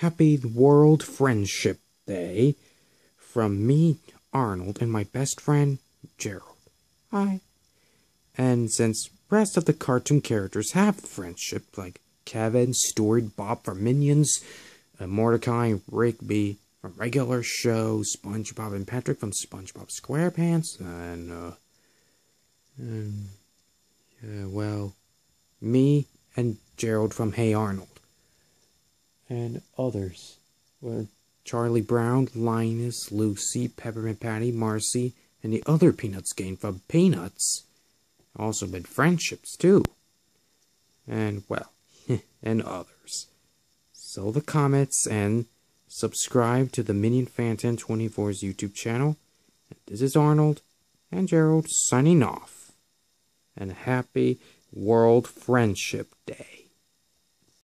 Happy World Friendship Day from me, Arnold, and my best friend, Gerald. Hi. And since rest of the cartoon characters have friendship, like Kevin, Stuart, Bob from Minions, uh, Mordecai, Rigby from regular show, SpongeBob and Patrick from SpongeBob SquarePants, and, uh, and, yeah, well, me and Gerald from Hey Arnold. And others. Well, Charlie Brown, Linus, Lucy, Peppermint Patty, Marcy, and the other Peanuts gang from Peanuts. Also been friendships, too. And, well, and others. So the comments and subscribe to the MinionFan1024's YouTube channel. This is Arnold and Gerald signing off. And happy World Friendship Day.